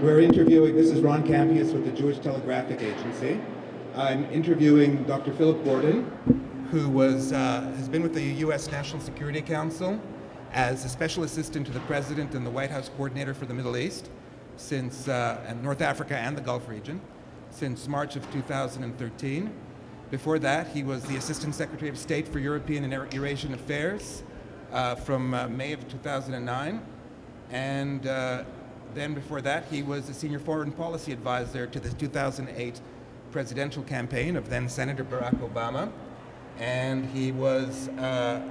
We're interviewing, this is Ron Kampeas with the Jewish Telegraphic Agency. I'm interviewing Dr. Philip Gordon, who was, uh, has been with the U.S. National Security Council as a special assistant to the president and the White House coordinator for the Middle East since, uh, and North Africa and the Gulf region since March of 2013. Before that, he was the Assistant Secretary of State for European and Eurasian Affairs uh, from uh, May of 2009. And then before that, he was a senior foreign policy advisor to the 2008 presidential campaign of then Senator Barack Obama. And he was, uh,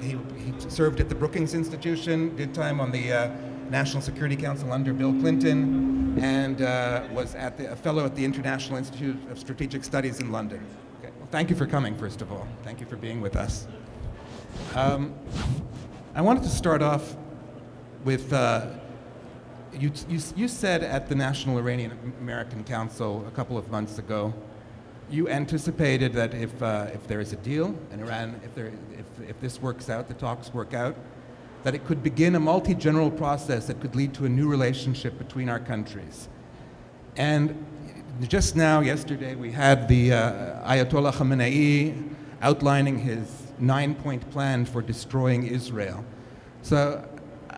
he, he, served at the Brookings Institution, did time on the uh, National Security Council under Bill Clinton, and uh, was at the, a fellow at the International Institute of Strategic Studies in London. Okay. Well, thank you for coming, first of all. Thank you for being with us. Um, I wanted to start off with uh, you, you, you, said at the National Iranian American Council a couple of months ago, you anticipated that if, uh, if there is a deal in Iran, if, there, if, if this works out, the talks work out, that it could begin a multi-general process that could lead to a new relationship between our countries. And just now, yesterday, we had the uh, Ayatollah Khamenei outlining his nine-point plan for destroying Israel. So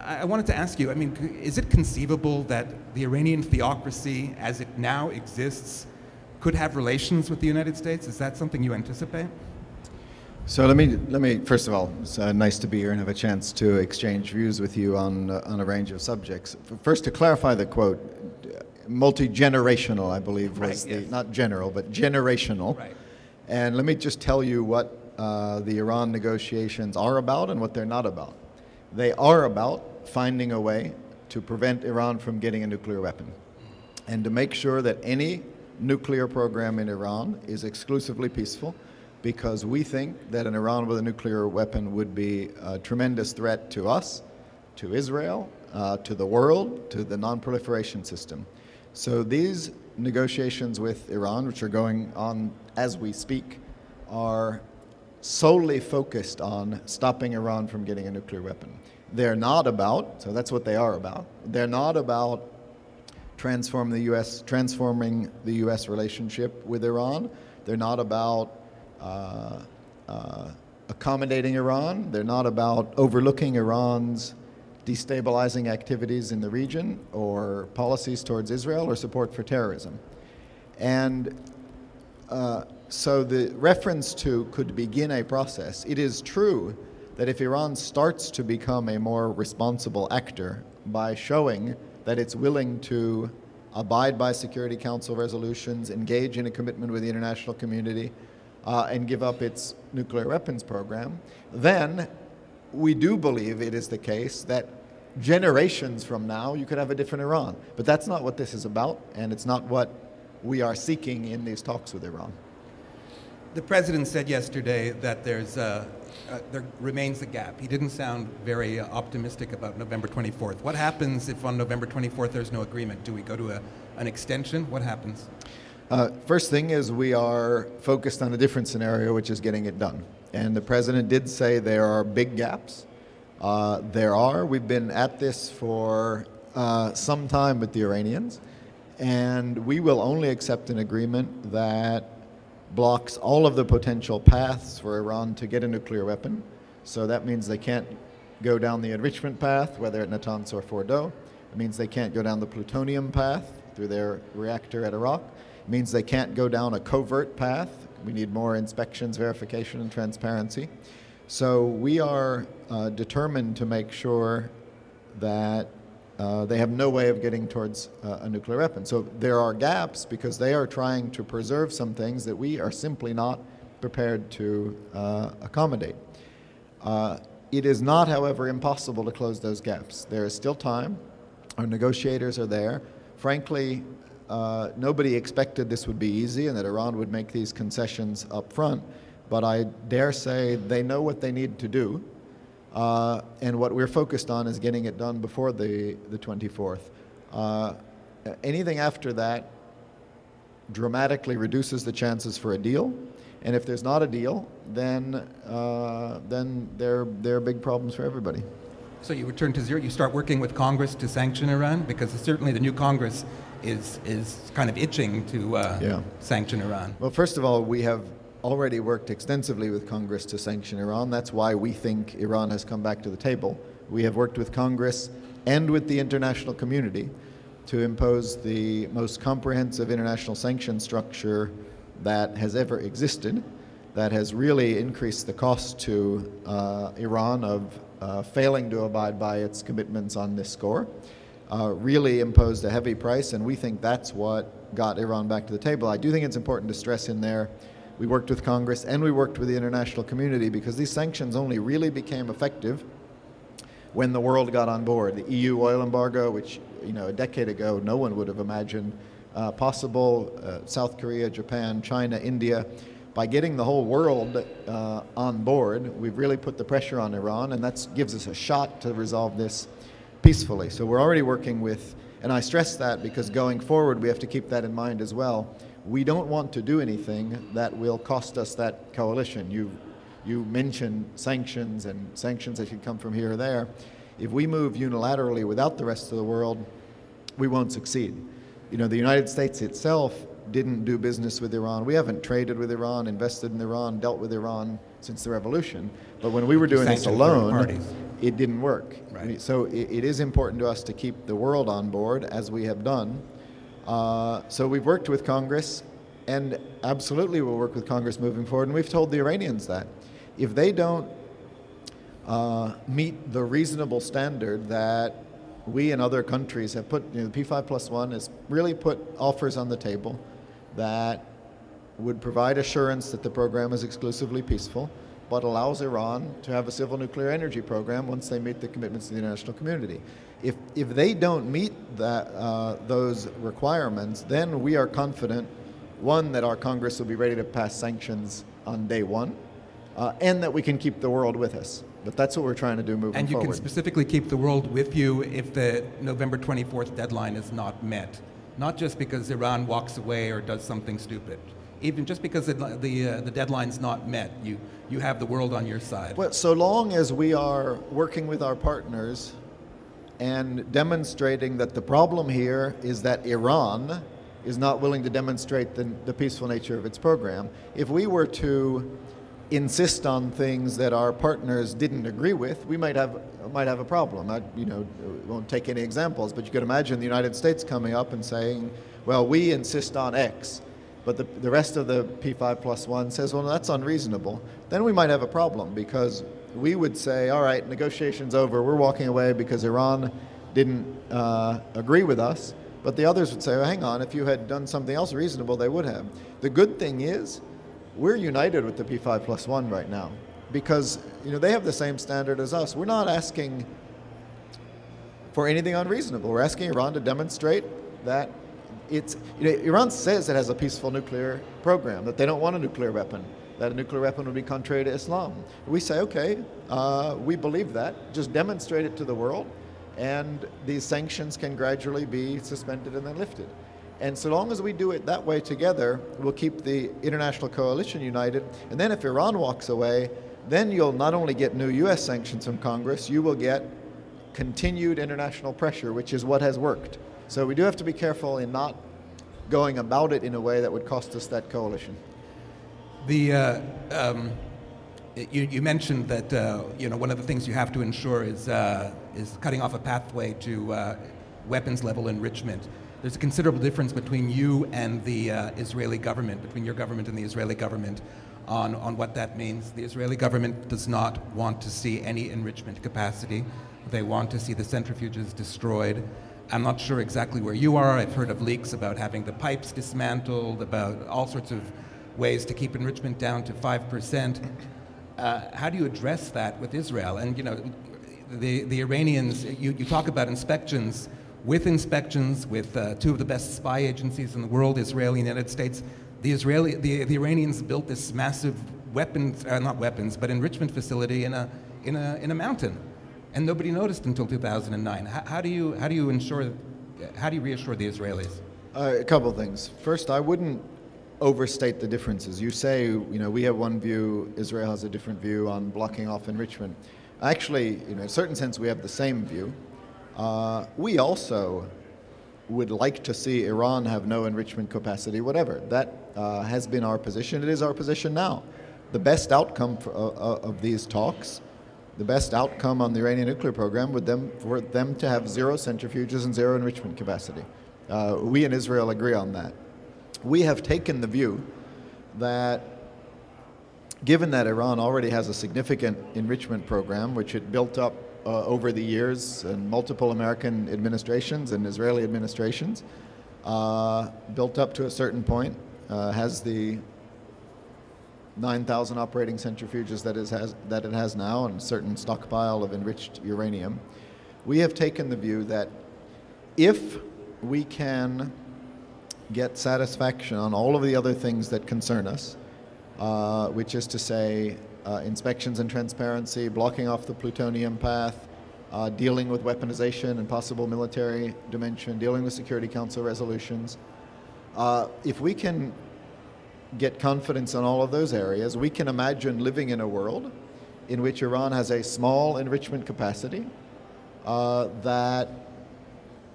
I wanted to ask you, I mean, is it conceivable that the Iranian theocracy, as it now exists, could have relations with the United States? Is that something you anticipate? So let me let me first of all, it's uh, nice to be here and have a chance to exchange views with you on uh, on a range of subjects. First, to clarify the quote, multi generational, I believe was right, the yes. not general but generational. Right. And let me just tell you what uh, the Iran negotiations are about and what they're not about. They are about finding a way to prevent Iran from getting a nuclear weapon and to make sure that any nuclear program in Iran is exclusively peaceful because we think that an Iran with a nuclear weapon would be a tremendous threat to us, to Israel, uh, to the world, to the non-proliferation system. So these negotiations with Iran, which are going on as we speak, are solely focused on stopping Iran from getting a nuclear weapon. They're not about, so that's what they are about. They're not about transform the US, transforming the U.S. relationship with Iran. They're not about uh, uh, accommodating Iran. They're not about overlooking Iran's destabilizing activities in the region or policies towards Israel or support for terrorism. And uh, so the reference to could begin a process. It is true that if Iran starts to become a more responsible actor by showing that it's willing to abide by Security Council resolutions, engage in a commitment with the international community, uh, and give up its nuclear weapons program, then we do believe it is the case that generations from now you could have a different Iran. But that's not what this is about, and it's not what we are seeking in these talks with Iran. The president said yesterday that there's a, uh, there remains a gap. He didn't sound very uh, optimistic about November 24th. What happens if on November 24th there's no agreement? Do we go to a, an extension? What happens? Uh, first thing is we are focused on a different scenario, which is getting it done. And the president did say there are big gaps. Uh, there are. We've been at this for uh, some time with the Iranians, and we will only accept an agreement that blocks all of the potential paths for Iran to get a nuclear weapon. So that means they can't go down the enrichment path, whether at Natanz or Fordo. It means they can't go down the plutonium path through their reactor at Arak. It means they can't go down a covert path. We need more inspections, verification, and transparency. So we are uh, determined to make sure that uh, they have no way of getting towards uh, a nuclear weapon. So there are gaps because they are trying to preserve some things that we are simply not prepared to uh, accommodate. Uh, it is not, however, impossible to close those gaps. There is still time. Our negotiators are there. Frankly, uh, nobody expected this would be easy and that Iran would make these concessions up front, but I dare say they know what they need to do. Uh, and what we're focused on is getting it done before the, the 24th. Uh, anything after that dramatically reduces the chances for a deal. And if there's not a deal, then, uh, then there, there are big problems for everybody. So you return to zero. You start working with Congress to sanction Iran because certainly the new Congress is is kind of itching to uh, Yeah. sanction Iran. Well, first of all, we have already worked extensively with Congress to sanction Iran. That's why we think Iran has come back to the table. We have worked with Congress and with the international community to impose the most comprehensive international sanction structure that has ever existed, that has really increased the cost to uh, Iran of uh, failing to abide by its commitments on this score uh, really imposed a heavy price, and we think that's what got Iran back to the table. I do think it's important to stress in there we worked with Congress and we worked with the international community because these sanctions only really became effective when the world got on board. The EU oil embargo, which you know a decade ago no one would have imagined uh, possible, uh, South Korea, Japan, China, India. By getting the whole world uh, on board, we've really put the pressure on Iran, and that gives us a shot to resolve this peacefully. So we're already working with, and I stress that because going forward we have to keep that in mind as well. We don't want to do anything that will cost us that coalition. You, you mentioned sanctions and sanctions that should come from here or there. If we move unilaterally without the rest of the world, we won't succeed. You know, the United States itself didn't do business with Iran. We haven't traded with Iran, invested in Iran, dealt with Iran since the revolution. But when we were doing this alone, it didn't work. Right. So it, it is important to us to keep the world on board, as we have done. Uh, so we've worked with Congress, and absolutely we'll work with Congress moving forward. And we've told the Iranians that if they don't uh, meet the reasonable standard that we and other countries have put, you know, the P5 plus one has really put offers on the table that would provide assurance that the program is exclusively peaceful, but allows Iran to have a civil nuclear energy program once they meet the commitments of the international community. If, if they don't meet that, uh, those requirements, then we are confident, one, that our Congress will be ready to pass sanctions on day one, uh, and that we can keep the world with us. But that's what we're trying to do moving forward. And you forward. can specifically keep the world with you if the November 24th deadline is not met. Not just because Iran walks away or does something stupid. Even just because the, the, uh, the deadline's not met, you, you have the world on your side. Well, so long as we are working with our partners and demonstrating that the problem here is that Iran is not willing to demonstrate the, the peaceful nature of its program. If we were to insist on things that our partners didn't agree with, we might have might have a problem. I, you know, won't take any examples, but you could imagine the United States coming up and saying, "Well, we insist on X." But the, the rest of the P5 plus one says, well, that's unreasonable. Then we might have a problem because we would say, all right, negotiations over, we're walking away because Iran didn't uh, agree with us. But the others would say, well, hang on, if you had done something else reasonable, they would have. The good thing is, we're united with the P5 plus one right now because you know they have the same standard as us. We're not asking for anything unreasonable. We're asking Iran to demonstrate that it's you know, Iran says it has a peaceful nuclear program, that they don't want a nuclear weapon, that a nuclear weapon would be contrary to Islam. We say, okay, uh, we believe that. Just demonstrate it to the world, and these sanctions can gradually be suspended and then lifted. And so long as we do it that way together, we'll keep the international coalition united. And then if Iran walks away, then you'll not only get new U.S. sanctions from Congress, you will get continued international pressure, which is what has worked. So we do have to be careful in not going about it in a way that would cost us that coalition. The, uh, um, you, you mentioned that uh, you know, one of the things you have to ensure is, uh, is cutting off a pathway to uh, weapons level enrichment. There's a considerable difference between you and the uh, Israeli government, between your government and the Israeli government, on, on what that means. The Israeli government does not want to see any enrichment capacity. They want to see the centrifuges destroyed. I'm not sure exactly where you are. I've heard of leaks about having the pipes dismantled, about all sorts of ways to keep enrichment down to 5%. Uh, how do you address that with Israel? And, you know, the, the Iranians, you, you talk about inspections. With inspections, with uh, two of the best spy agencies in the world, Israeli and United States, the, Israeli, the, the Iranians built this massive weapons, uh, not weapons, but enrichment facility in a, in a, in a mountain. And nobody noticed until 2009. How, how do you, how do you ensure, how do you reassure the Israelis? Uh, a couple things. First, I wouldn't overstate the differences. You say, you know, we have one view, Israel has a different view on blocking off enrichment. Actually, you know, in a certain sense, we have the same view. Uh, we also would like to see Iran have no enrichment capacity, whatever. That uh, has been our position. It is our position now. The best outcome for, uh, uh of these talks, the best outcome on the Iranian nuclear program would them for them to have zero centrifuges and zero enrichment capacity. Uh, we in Israel agree on that. We have taken the view that given that Iran already has a significant enrichment program, which it built up uh, over the years in multiple American administrations and Israeli administrations, uh, built up to a certain point, uh, has the 9,000 operating centrifuges has, that it has now and a certain stockpile of enriched uranium. We have taken the view that if we can get satisfaction on all of the other things that concern us, uh, which is to say uh, inspections and transparency, blocking off the plutonium path, uh, dealing with weaponization and possible military dimension, dealing with Security Council resolutions. Uh, if we can get confidence in all of those areas, we can imagine living in a world in which Iran has a small enrichment capacity uh, that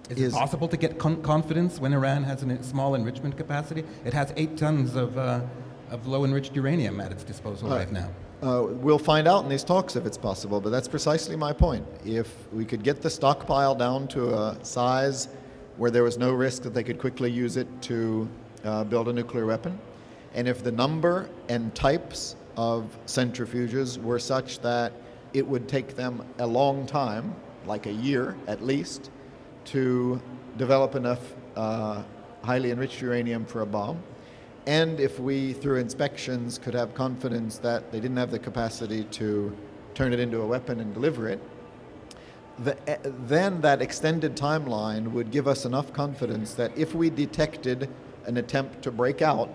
is, is, it possible to get con confidence when Iran has a small enrichment capacity? It has eight tons of, uh, of low enriched uranium at its disposal uh, right now. Uh, we'll find out in these talks if it's possible, but that's precisely my point. If we could get the stockpile down to a size where there was no risk that they could quickly use it to uh, build a nuclear weapon, and if the number and types of centrifuges were such that it would take them a long time, like a year at least, to develop enough uh, highly enriched uranium for a bomb. And if we, through inspections, could have confidence that they didn't have the capacity to turn it into a weapon and deliver it, the, eh, then that extended timeline would give us enough confidence that if we detected an attempt to break out,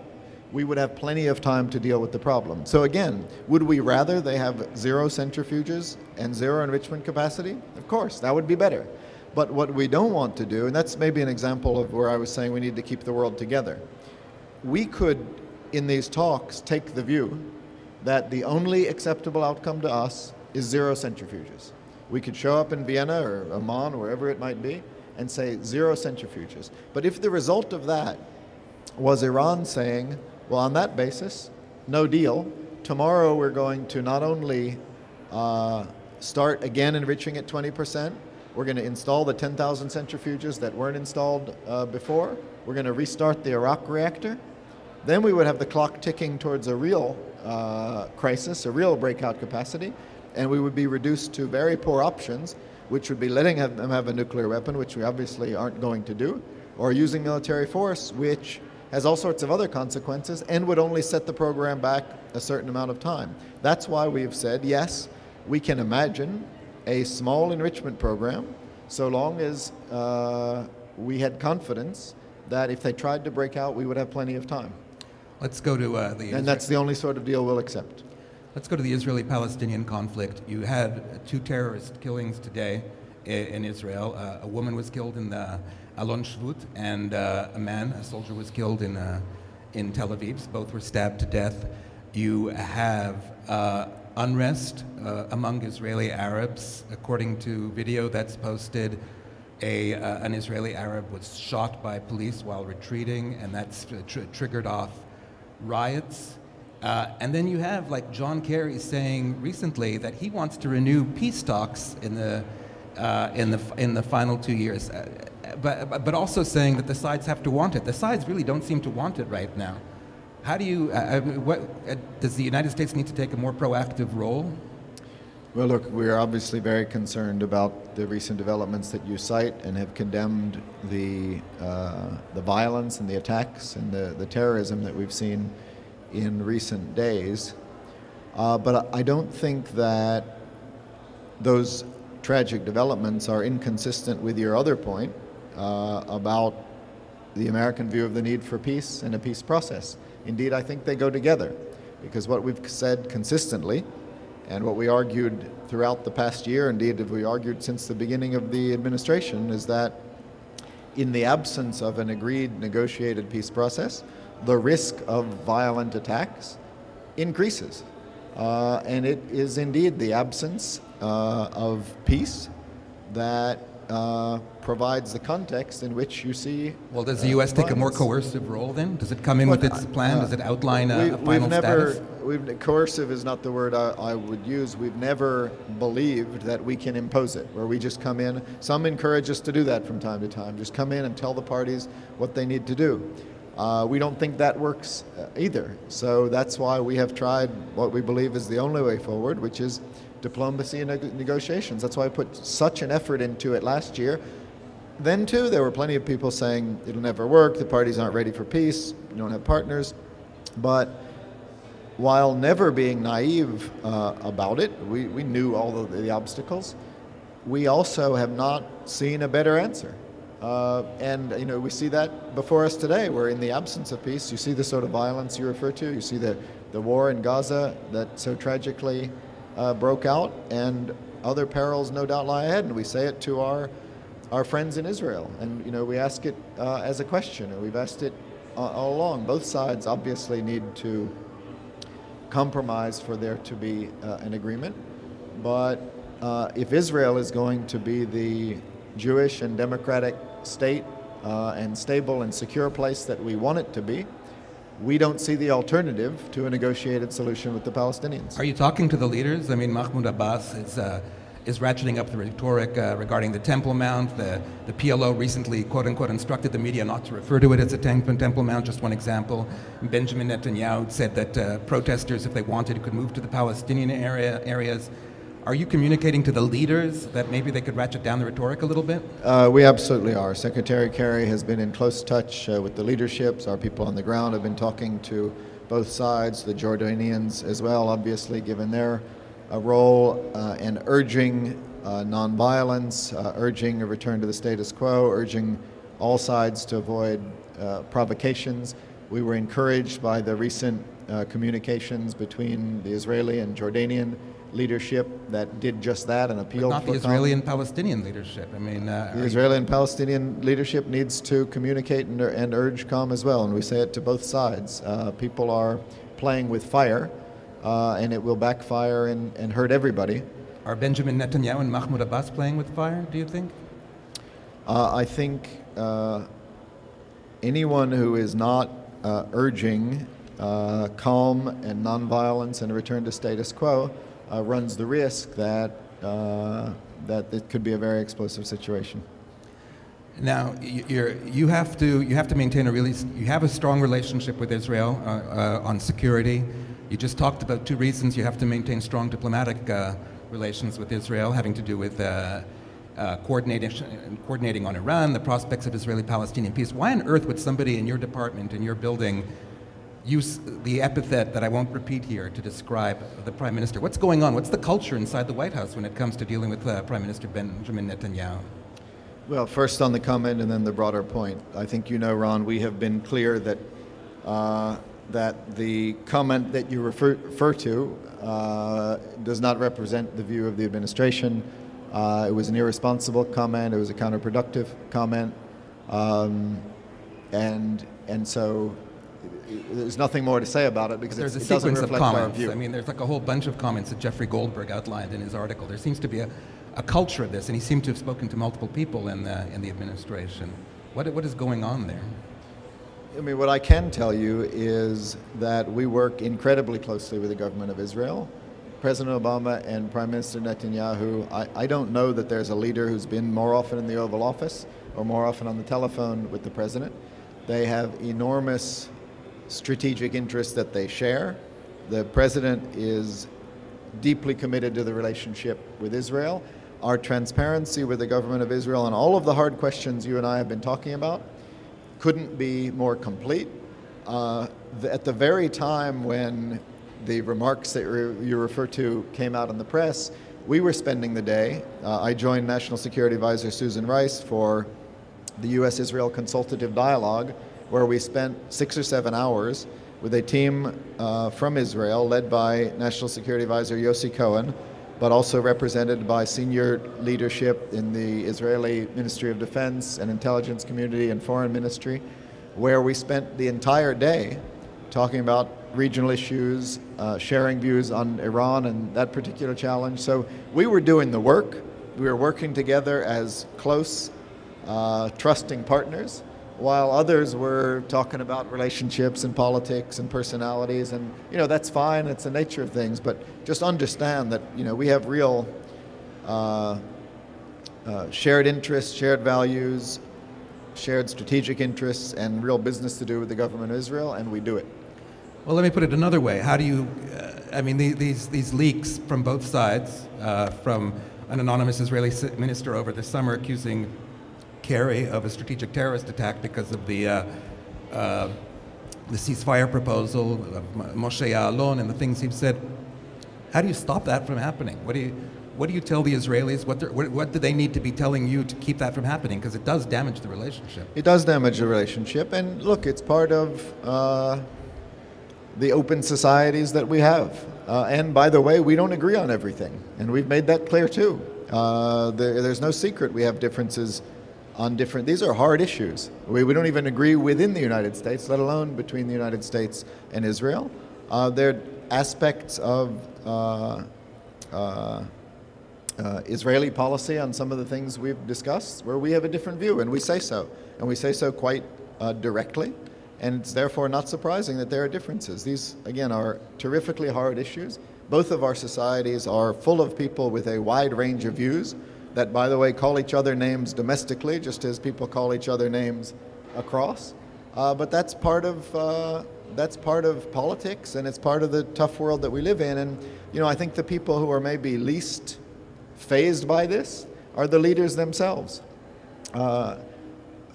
we would have plenty of time to deal with the problem. So again, would we rather they have zero centrifuges and zero enrichment capacity? Of course, that would be better. But what we don't want to do, and that's maybe an example of where I was saying we need to keep the world together. We could, in these talks, take the view that the only acceptable outcome to us is zero centrifuges. We could show up in Vienna or Amman, or wherever it might be, and say zero centrifuges. But if the result of that was Iran saying, well, on that basis, no deal, tomorrow we're going to not only uh, start again enriching at 20%, we're going to install the 10,000 centrifuges that weren't installed uh, before. We're going to restart the Arak reactor. Then we would have the clock ticking towards a real uh, crisis, a real breakout capacity, and we would be reduced to very poor options, which would be letting them have a nuclear weapon, which we obviously aren't going to do, or using military force, which has all sorts of other consequences and would only set the program back a certain amount of time. That's why we've said, yes, we can imagine a small enrichment program so long as uh, we had confidence that if they tried to break out, we would have plenty of time. Let's go to uh, the. And that's the only sort of deal we'll accept. Let's go to the Israeli Palestinian conflict. You had two terrorist killings today in Israel. Uh, a woman was killed in the Alon Shvut, and uh, a man, a soldier, was killed in, uh, in Tel Aviv. Both were stabbed to death. You have uh, unrest uh, among Israeli Arabs. According to video that's posted, a, uh, an Israeli Arab was shot by police while retreating, and that's tr triggered off riots. Uh, and then you have like John Kerry saying recently that he wants to renew peace talks in the in the in the final two years, but but also saying that the sides have to want it. The sides really don't seem to want it right now. How do you, uh, uh, what, uh, does the United States need to take a more proactive role? Well, look, we're obviously very concerned about the recent developments that you cite and have condemned the, uh, the violence and the attacks and the, the terrorism that we've seen in recent days. Uh, but I don't think that those tragic developments are inconsistent with your other point uh, about the American view of the need for peace and a peace process. Indeed, I think they go together because what we've said consistently and what we argued throughout the past year, indeed, we argued since the beginning of the administration, is that in the absence of an agreed negotiated peace process, the risk of violent attacks increases. Uh, and it is indeed the absence uh, of peace that uh, provides the context in which you see. Well, does the U.S. take a more coercive role then? Does it come in with its plan? does it outline a, we, a final we've never, status? We've, coercive is not the word I, I, would use. We've never believed that we can impose it, where we just come in. Some encourage us to do that from time to time. Just come in and tell the parties what they need to do. Uh, we don't think that works uh, either. So that's why we have tried what we believe is the only way forward, which is diplomacy and negotiations. That's why I put such an effort into it last year. Then, too, there were plenty of people saying it'll never work, the parties aren't ready for peace, you don't have partners. But while never being naive uh, about it, we, we knew all of the obstacles, we also have not seen a better answer. Uh, and you know we see that before us today, where in the absence of peace, you see the sort of violence you refer to. You see the, the war in Gaza that so tragically uh, broke out, and other perils no doubt lie ahead. And we say it to our our friends in Israel, and you know we ask it uh, as a question, and we've asked it all along. Both sides obviously need to compromise for there to be uh, an agreement, but uh, if Israel is going to be the Jewish and democratic state uh, and stable and secure place that we want it to be, we don't see the alternative to a negotiated solution with the Palestinians. Are you talking to the leaders? I mean, Mahmoud Abbas is, uh, is ratcheting up the rhetoric uh, regarding the Temple Mount. The, the PLO recently, quote unquote, instructed the media not to refer to it as a Temple Mount, just one example. Benjamin Netanyahu said that uh, protesters, if they wanted, could move to the Palestinian area, areas. Are you communicating to the leaders that maybe they could ratchet down the rhetoric a little bit? Uh, we absolutely are. Secretary Kerry has been in close touch uh, with the leaderships. Our people on the ground have been talking to both sides, the Jordanians as well, obviously, given their uh, role, uh, and urging uh, nonviolence, uh, urging a return to the status quo, urging all sides to avoid provocations. We were encouraged by the recent communications between the Israeli and Jordanian leadership that did just that and appealed but not the Israeli and Palestinian leadership. I mean, uh, the Israeli and Palestinian leadership needs to communicate and, and, urge calm as well, and we say it to both sides. Uh, people are playing with fire, uh, and it will backfire and, and, hurt everybody. Are Benjamin Netanyahu and Mahmoud Abbas playing with fire? Do you think? Uh, I think uh, anyone who is not uh, urging calm and nonviolence and a return to status quo uh, runs the risk that, uh, that it could be a very explosive situation. Now, you're, you, have to, you have to maintain a really, you have a strong relationship with Israel uh, uh, on security. You just talked about two reasons you have to maintain strong diplomatic uh, relations with Israel, having to do with uh, uh, coordinating, coordinating on Iran, the prospects of Israeli-Palestinian peace. Why on earth would somebody in your department, in your building, use the epithet that I won't repeat here to describe the Prime Minister. What's going on? What's the culture inside the White House when it comes to dealing with uh, Prime Minister Benjamin Netanyahu? Well, first on the comment and then the broader point. I think you know, Ron, we have been clear that uh, that the comment that you refer, refer to uh, does not represent the view of the administration. Uh, it was an irresponsible comment. It was a counterproductive comment, um, and and so there's nothing more to say about it because there's a sequence of comments. I mean, there's like a whole bunch of comments that Jeffrey Goldberg outlined in his article. There seems to be a, a culture of this, and he seemed to have spoken to multiple people in the, in the administration. What, what is going on there? I mean, what I can tell you is that we work incredibly closely with the government of Israel. President Obama and Prime Minister Netanyahu, I, I don't know that there's a leader who's been more often in the Oval Office or more often on the telephone with the president. They have enormous strategic interests that they share. The president is deeply committed to the relationship with Israel. Our transparency with the government of Israel and all of the hard questions you and I have been talking about couldn't be more complete. Uh, the, at the very time when the remarks that you refer to came out in the press, we were spending the day. Uh, I joined National Security Advisor Susan Rice for the U.S. Israel Consultative Dialogue where we spent six or seven hours with a team uh, from Israel led by National Security Advisor Yossi Cohen, but also represented by senior leadership in the Israeli Ministry of Defense and Intelligence Community and Foreign Ministry, where we spent the entire day talking about regional issues, uh, sharing views on Iran and that particular challenge. So we were doing the work. We were working together as close, uh, trusting partners, while others were talking about relationships and politics and personalities. And you know that's fine. It's the nature of things. But just understand that you know we have real. Uh, uh, shared interests, shared values, shared strategic interests, and real business to do with the government of Israel, and we do it. Well, let me put it another way. How do you, uh, I mean, the, these, these leaks from both sides, uh, from an anonymous Israeli minister over the summer accusing Kerry of a strategic terrorist attack because of the, uh, uh the ceasefire proposal of Moshe Ya'alon and the things he said. How do you stop that from happening? What do you, what do you tell the Israelis? What, what, what, do they need to be telling you to keep that from happening? Because it does damage the relationship. It does damage the relationship. And look, it's part of uh, the open societies that we have. Uh, and by the way, we don't agree on everything. And we've made that clear too. Uh, there, there's no secret we have differences on different, these are hard issues. We, we don't even agree within the United States, let alone between the United States and Israel. Uh, there are aspects of uh, uh, uh, Israeli policy on some of the things we've discussed where we have a different view, and we say so. And we say so quite uh, directly, and it's therefore not surprising that there are differences. These, again, are terrifically hard issues. Both of our societies are full of people with a wide range of views that, by the way, call each other names domestically, just as people call each other names across. Uh, but that's part of uh, that's part of politics, and it's part of the tough world that we live in. And you know, I think the people who are maybe least fazed by this are the leaders themselves uh,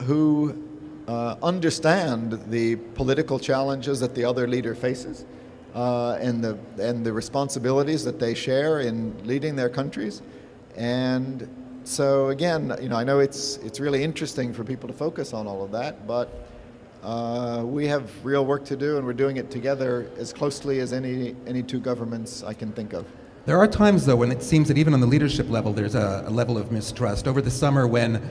who uh, understand the political challenges that the other leader faces uh, and, the, and the responsibilities that they share in leading their countries. And so again, you know, I know it's, it's really interesting for people to focus on all of that, but uh, we have real work to do and we're doing it together as closely as any, any two governments I can think of. There are times, though, when it seems that even on the leadership level, there's a, a level of mistrust. Over the summer, when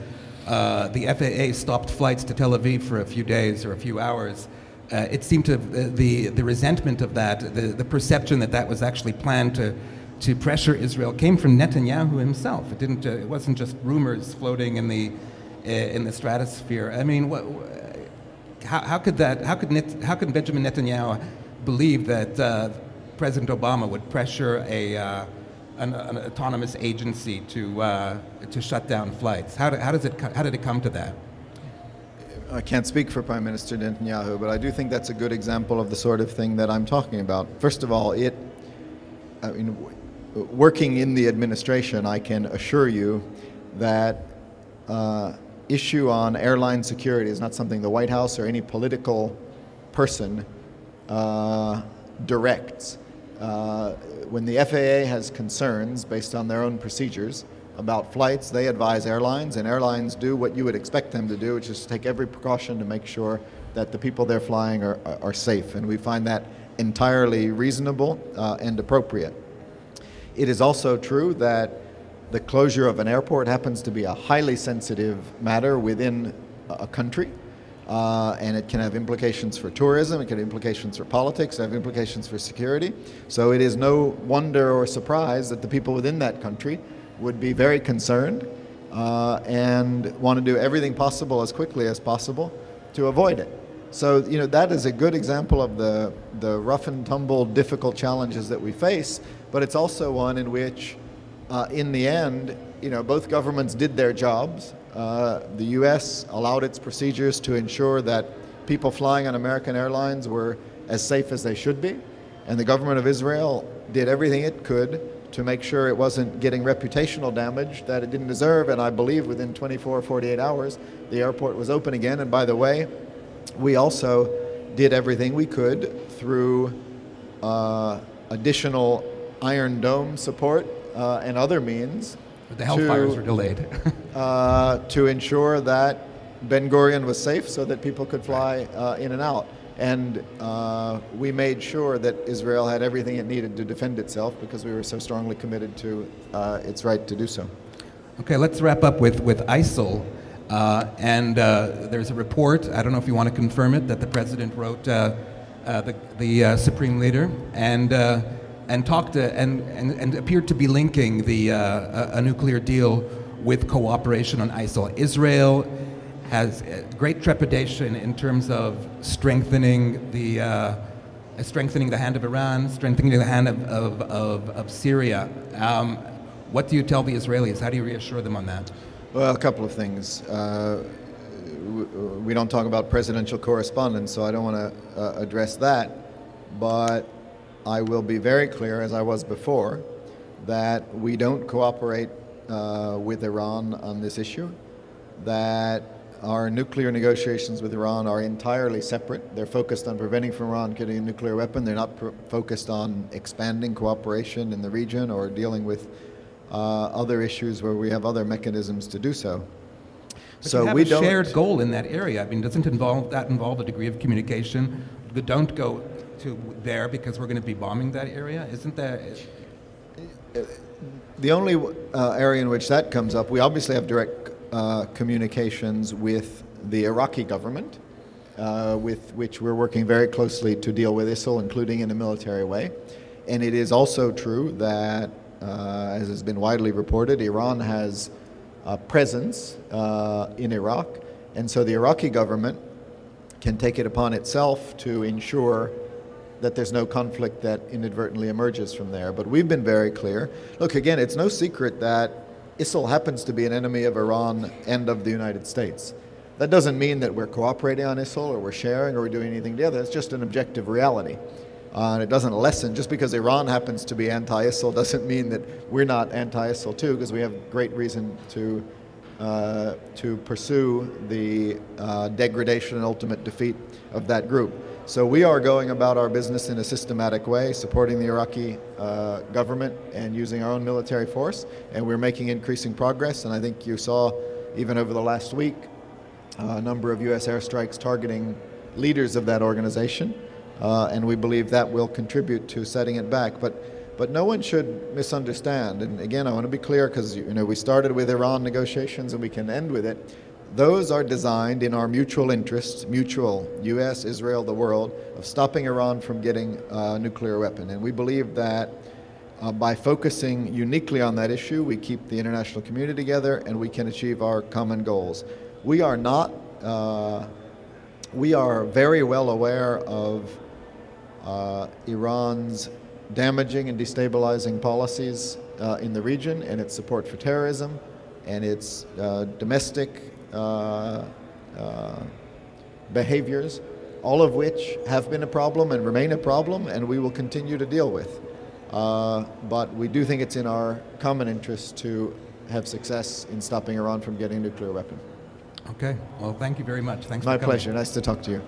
uh, the FAA stopped flights to Tel Aviv for a few days or a few hours, uh, it seemed to uh, the the resentment of that, the, the perception that that was actually planned to to pressure Israel, came from Netanyahu himself. It didn't. Uh, it wasn't just rumors floating in the uh, in the stratosphere. I mean, what, how, how could that? How could Net, how could Benjamin Netanyahu believe that? Uh, President Obama would pressure a, uh, an, an, autonomous agency to, uh, to shut down flights. How, do, how, does it, how did it come to that? I can't speak for Prime Minister Netanyahu, but I do think that's a good example of the sort of thing that I'm talking about. First of all, it, I mean, working in the administration, I can assure you that uh, issue on airline security is not something the White House or any political person uh, directs. Uh, when the FAA has concerns based on their own procedures about flights, they advise airlines, and airlines do what you would expect them to do, which is take every precaution to make sure that the people they're flying are, are safe. And we find that entirely reasonable uh, and appropriate. It is also true that the closure of an airport happens to be a highly sensitive matter within a country. Uh, and it can have implications for tourism, it can have implications for politics, it have implications for security. So it is no wonder or surprise that the people within that country would be very concerned uh, and want to do everything possible as quickly as possible to avoid it. So you know that is a good example of the the rough and tumble, difficult challenges that we face. But it's also one in which, uh, in the end, you know, both governments did their jobs uh, the U.S. allowed its procedures to ensure that people flying on American Airlines were as safe as they should be. And the government of Israel did everything it could to make sure it wasn't getting reputational damage that it didn't deserve. And I believe within 24, or 48 hours, the airport was open again. And by the way, we also did everything we could through uh, additional Iron Dome support uh, and other means but the Hellfires to, were delayed. uh, to ensure that Ben Gurion was safe so that people could fly uh, in and out. And uh, we made sure that Israel had everything it needed to defend itself because we were so strongly committed to uh, its right to do so. Okay, let's wrap up with, with ISIL. Uh, and uh, there's a report, I don't know if you want to confirm it, that the president wrote uh, the, the supreme leader, and and talked to, and, and and appeared to be linking the a, a nuclear deal with cooperation on ISIL. Israel has great trepidation in terms of strengthening the. Uh, strengthening the hand of Iran, strengthening the hand of, of, of, of Syria. Um, what do you tell the Israelis? How do you reassure them on that? Well, a couple of things. Uh, we don't talk about presidential correspondence, so I don't want to uh, address that. But I will be very clear, as I was before, that we don't cooperate uh, with Iran on this issue, that our nuclear negotiations with Iran are entirely separate. They're focused on preventing from Iran getting a nuclear weapon. They're not focused on expanding cooperation in the region or dealing with uh, other issues where we have other mechanisms to do so. But so we don't shared goal in that area. I mean, doesn't involve that involve a degree of communication? We don't go to there because we're going to be bombing that area. Isn't that? The only uh, area in which that comes up, we obviously have direct uh, communications with the Iraqi government, uh, with which we're working very closely to deal with ISIL, including in a military way. And it is also true that, uh, as has been widely reported, Iran has a presence uh, in Iraq. And so the Iraqi government can take it upon itself to ensure that there's no conflict that inadvertently emerges from there. But we've been very clear. Look, again, it's no secret that ISIL happens to be an enemy of Iran and of the United States. That doesn't mean that we're cooperating on ISIL or we're sharing or we're doing anything together. It's just an objective reality. Uh, and it doesn't lessen, just because Iran happens to be anti ISIL doesn't mean that we're not anti ISIL too, because we have great reason to, uh, to pursue the uh, degradation and ultimate defeat of that group. So we are going about our business in a systematic way, supporting the Iraqi uh, government and using our own military force, and we're making increasing progress. And I think you saw, even over the last week, uh, a number of U.S. airstrikes targeting leaders of that organization, uh, and we believe that will contribute to setting it back. But but no one should misunderstand. And again, I want to be clear because you know we started with Iran negotiations, and we can end with it. Those are designed in our mutual interest, mutual, US, Israel, the world, of stopping Iran from getting a nuclear weapon. And we believe that uh, by focusing uniquely on that issue, we keep the international community together and we can achieve our common goals. We are not, uh, we are very well aware of uh, Iran's damaging and destabilizing policies uh, in the region and its support for terrorism and its uh, domestic uh, uh, behaviors, all of which have been a problem and remain a problem, and we will continue to deal with. Uh, but we do think it's in our common interest to have success in stopping Iran from getting a nuclear weapon. Okay. Well, thank you very much. Thanks My pleasure. Nice to talk to you.